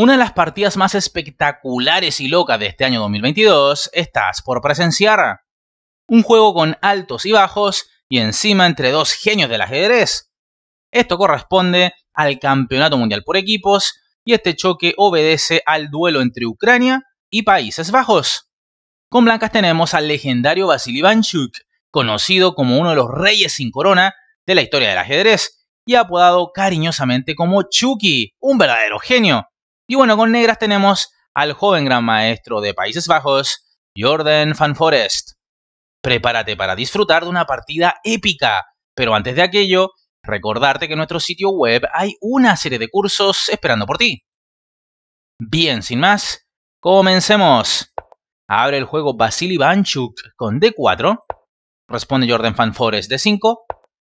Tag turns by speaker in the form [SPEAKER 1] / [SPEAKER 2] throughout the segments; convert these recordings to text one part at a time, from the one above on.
[SPEAKER 1] Una de las partidas más espectaculares y locas de este año 2022 estás por presenciar. Un juego con altos y bajos y encima entre dos genios del ajedrez. Esto corresponde al Campeonato Mundial por Equipos y este choque obedece al duelo entre Ucrania y Países Bajos. Con blancas tenemos al legendario Vasily Ivanchuk, conocido como uno de los reyes sin corona de la historia del ajedrez y apodado cariñosamente como Chucky, un verdadero genio. Y bueno, con negras tenemos al joven gran maestro de Países Bajos, Jordan Van Forest. Prepárate para disfrutar de una partida épica, pero antes de aquello, recordarte que en nuestro sitio web hay una serie de cursos esperando por ti. Bien, sin más, comencemos. Abre el juego Vasily Banchuk con D4, responde Jordan Van Forest D5,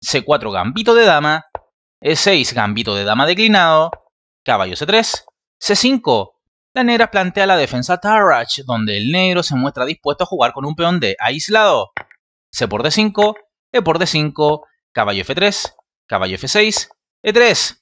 [SPEAKER 1] C4 Gambito de Dama, E6 Gambito de Dama declinado, Caballo C3, C5. La negra plantea la defensa Tarrach, donde el negro se muestra dispuesto a jugar con un peón de aislado. C por D5, E por D5, caballo F3, caballo F6, E3.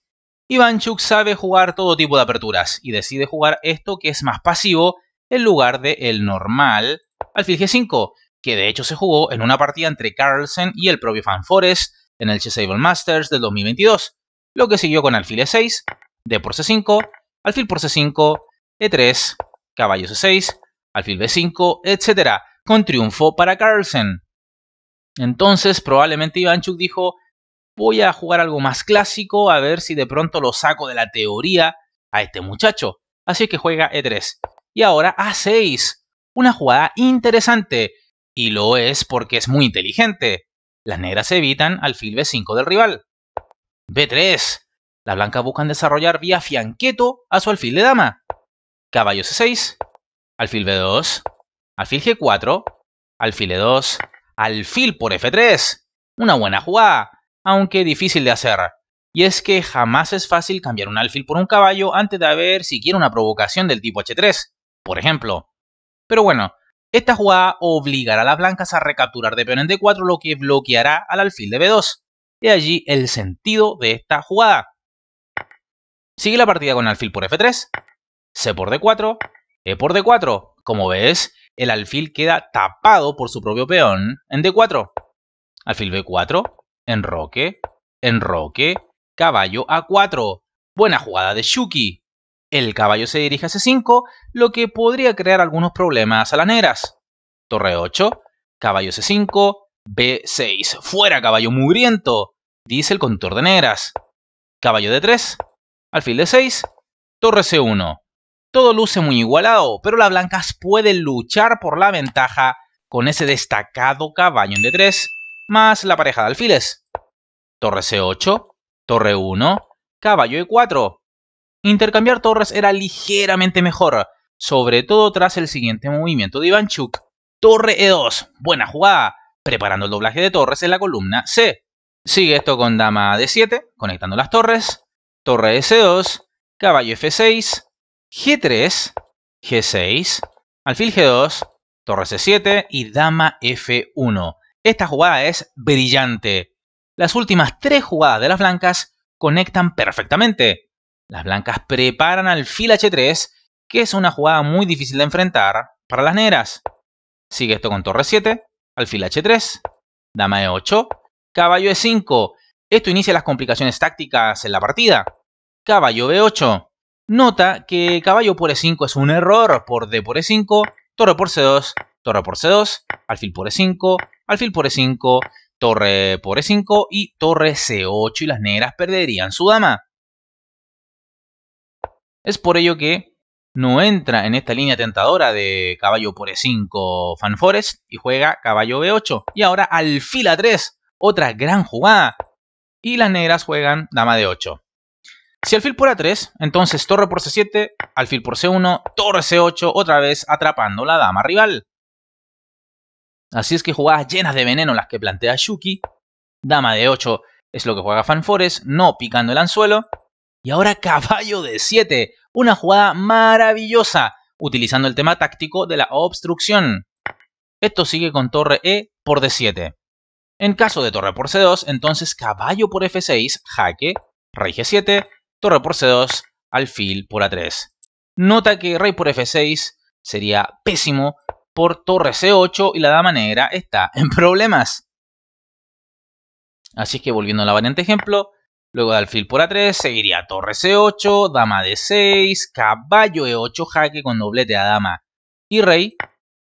[SPEAKER 1] Ivanchuk sabe jugar todo tipo de aperturas y decide jugar esto que es más pasivo en lugar de el normal alfil G5, que de hecho se jugó en una partida entre Carlsen y el propio Fan Forest en el Chessable Masters del 2022, lo que siguió con alfil E6, D por C5, alfil por c5, e3, caballo c6, alfil b5, etc., con triunfo para Carlsen. Entonces probablemente Ivanchuk dijo, voy a jugar algo más clásico a ver si de pronto lo saco de la teoría a este muchacho. Así que juega e3. Y ahora a6, una jugada interesante. Y lo es porque es muy inteligente. Las negras evitan alfil b5 del rival. b3, las blancas buscan desarrollar vía fianqueto a su alfil de dama. Caballo C6, alfil B2, alfil G4, alfil E2, alfil por F3. Una buena jugada, aunque difícil de hacer. Y es que jamás es fácil cambiar un alfil por un caballo antes de haber siquiera una provocación del tipo H3, por ejemplo. Pero bueno, esta jugada obligará a las blancas a recapturar de peón en D4, lo que bloqueará al alfil de B2. De allí el sentido de esta jugada. Sigue la partida con alfil por F3, C por D4, E por D4. Como ves, el alfil queda tapado por su propio peón en D4. Alfil B4, enroque, enroque, caballo A4. Buena jugada de Shuki. El caballo se dirige a C5, lo que podría crear algunos problemas a las negras. Torre 8, caballo C5, B6. Fuera caballo mugriento, dice el conductor de negras. Caballo D3, Alfil de 6, torre C1. Todo luce muy igualado, pero las blancas pueden luchar por la ventaja con ese destacado caballo en D3, más la pareja de alfiles. Torre C8, torre 1, caballo E4. Intercambiar torres era ligeramente mejor, sobre todo tras el siguiente movimiento de Ivanchuk. Torre E2, buena jugada, preparando el doblaje de torres en la columna C. Sigue esto con dama D7, conectando las torres, torre S2, caballo F6, G3, G6, alfil G2, torre C7 y dama F1. Esta jugada es brillante. Las últimas tres jugadas de las blancas conectan perfectamente. Las blancas preparan alfil H3, que es una jugada muy difícil de enfrentar para las negras. Sigue esto con torre 7, alfil H3, dama E8, caballo E5, esto inicia las complicaciones tácticas en la partida. Caballo B8. Nota que caballo por E5 es un error por D por E5, torre por C2, torre por C2, alfil por E5, alfil por E5, torre por E5 y torre C8 y las negras perderían su dama. Es por ello que no entra en esta línea tentadora de caballo por E5 Fanforest y juega caballo B8. Y ahora alfil A3, otra gran jugada y las negras juegan dama de 8. Si alfil por A3, entonces torre por C7, alfil por C1, torre C8, otra vez atrapando la dama rival. Así es que jugadas llenas de veneno las que plantea Shuki. Dama de 8 es lo que juega Fanfores, no picando el anzuelo. Y ahora caballo de 7, una jugada maravillosa, utilizando el tema táctico de la obstrucción. Esto sigue con torre E por D7. En caso de torre por C2, entonces caballo por F6, jaque, rey G7, torre por C2, alfil por A3. Nota que rey por f6 sería pésimo por torre c8 y la dama negra está en problemas. Así que volviendo a la variante ejemplo, luego de alfil por a3 seguiría torre c8, dama d6, caballo e8, jaque con doblete a dama y rey.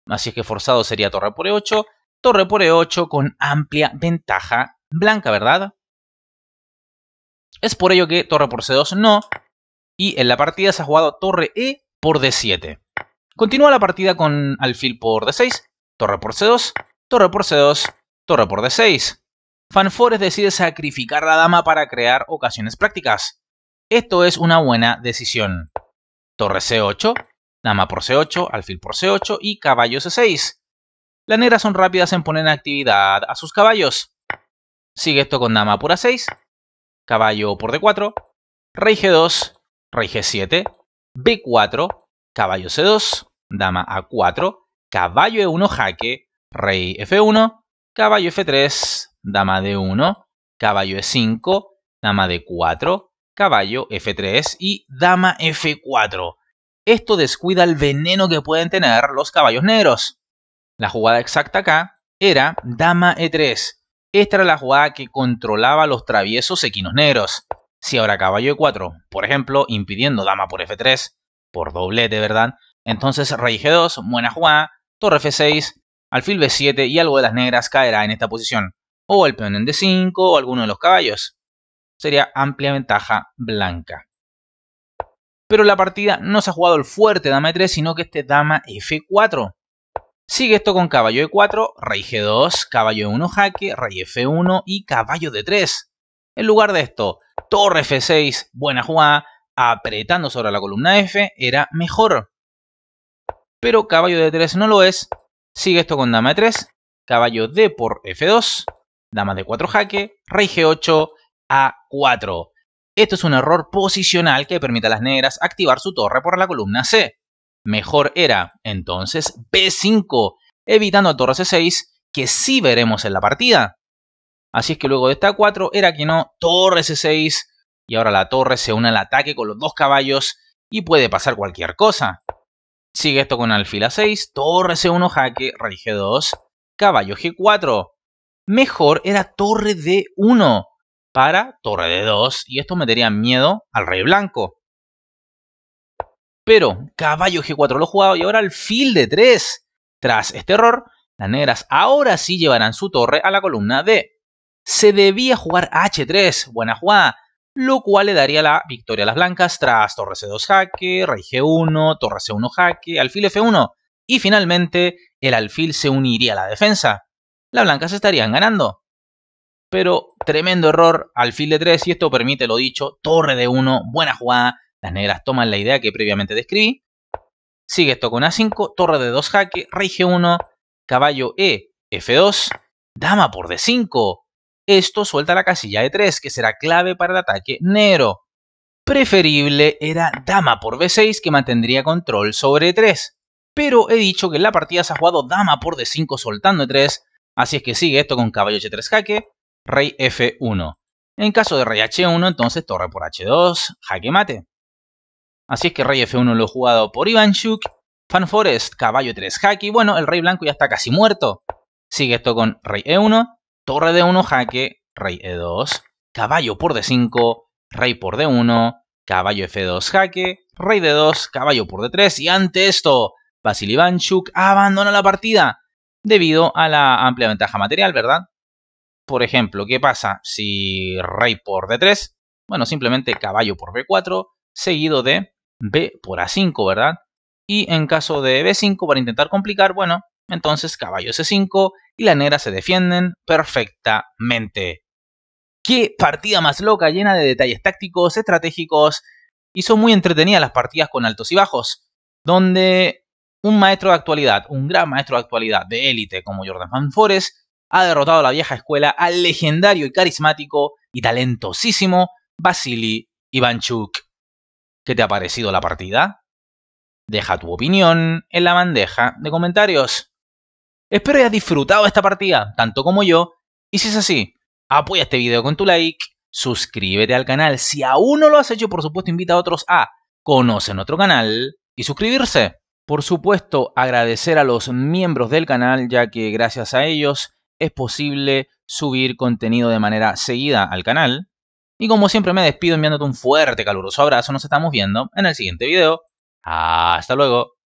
[SPEAKER 1] Así es que forzado sería torre por e8, torre por e8 con amplia ventaja blanca, ¿verdad? Es por ello que torre por c2 no, y en la partida se ha jugado torre e por d7. Continúa la partida con alfil por d6, torre por c2, torre por c2, torre por d6. Fanfores decide sacrificar la dama para crear ocasiones prácticas. Esto es una buena decisión. Torre c8, dama por c8, alfil por c8 y caballo c6. Las negras son rápidas en poner en actividad a sus caballos. Sigue esto con dama por a6, caballo por d4, rey g2, rey g7, b4, caballo c2, dama a4, caballo e1 jaque, rey f1, caballo f3, dama d1, caballo e5, dama d4, caballo f3 y dama f4. Esto descuida el veneno que pueden tener los caballos negros. La jugada exacta acá era dama e3. Esta era la jugada que controlaba los traviesos equinos negros. Si ahora caballo e4, por ejemplo, impidiendo dama por f3, por doblete, ¿verdad? Entonces rey g2, buena jugada, torre f6, alfil b7 y algo de las negras caerá en esta posición o el peón en d5 o alguno de los caballos. Sería amplia ventaja blanca. Pero la partida no se ha jugado el fuerte dama e3, sino que este dama f4. Sigue esto con caballo e4, rey g2, caballo e1 jaque, rey f1 y caballo d3. En lugar de esto, torre f6, buena jugada, apretando sobre la columna f, era mejor. Pero caballo d3 no lo es. Sigue esto con dama e3, caballo d por f2, dama de 4 jaque, rey g8, a4. Esto es un error posicional que permite a las negras activar su torre por la columna C. Mejor era, entonces, b5, evitando a torre c6, que sí veremos en la partida. Así es que luego de esta 4 era que no, torre c6, y ahora la torre se une al ataque con los dos caballos y puede pasar cualquier cosa. Sigue esto con alfil a6, torre c1 jaque, rey g2, caballo g4 mejor era torre de 1 para torre de 2 y esto metería miedo al rey blanco. Pero caballo G4 lo jugado y ahora alfil de 3. Tras este error, las negras ahora sí llevarán su torre a la columna D. Se debía jugar H3, buena jugada, lo cual le daría la victoria a las blancas tras torre C2 jaque, rey G1, torre C1 jaque, alfil F1 y finalmente el alfil se uniría a la defensa las blancas estarían ganando. Pero tremendo error, alfil de 3 y esto permite lo dicho, torre de 1, buena jugada, las negras toman la idea que previamente describí. Sigue esto con A5, torre de 2 jaque, rey G1, caballo E, F2, dama por D5. Esto suelta la casilla de 3, que será clave para el ataque negro. Preferible era dama por B6, que mantendría control sobre E3. Pero he dicho que en la partida se ha jugado dama por D5 soltando E3, Así es que sigue esto con caballo h3 jaque, rey f1. En caso de rey h1, entonces torre por h2, jaque mate. Así es que rey f1 lo he jugado por Ivanchuk, Fanforest, caballo 3 jaque, bueno, el rey blanco ya está casi muerto. Sigue esto con rey e1, torre d1 jaque, rey e2, caballo por d5, rey por d1, caballo f2 jaque, rey d2, caballo por d3, y ante esto, Basil Ivanchuk abandona la partida debido a la amplia ventaja material, ¿verdad? Por ejemplo, ¿qué pasa si rey por d3? Bueno, simplemente caballo por b4, seguido de b por a5, ¿verdad? Y en caso de b5, para intentar complicar, bueno, entonces caballo c5 y la negra se defienden perfectamente. ¡Qué partida más loca, llena de detalles tácticos, estratégicos! Y son muy entretenidas las partidas con altos y bajos, donde un maestro de actualidad, un gran maestro de actualidad de élite como Jordan Van Forest, ha derrotado a la vieja escuela al legendario y carismático y talentosísimo Vasily Ivanchuk. ¿Qué te ha parecido la partida? Deja tu opinión en la bandeja de comentarios. Espero hayas disfrutado esta partida, tanto como yo, y si es así, apoya este video con tu like, suscríbete al canal si aún no lo has hecho, por supuesto invita a otros a conocen nuestro canal y suscribirse. Por supuesto, agradecer a los miembros del canal, ya que gracias a ellos es posible subir contenido de manera seguida al canal. Y como siempre me despido enviándote un fuerte caluroso abrazo, nos estamos viendo en el siguiente video. Hasta luego.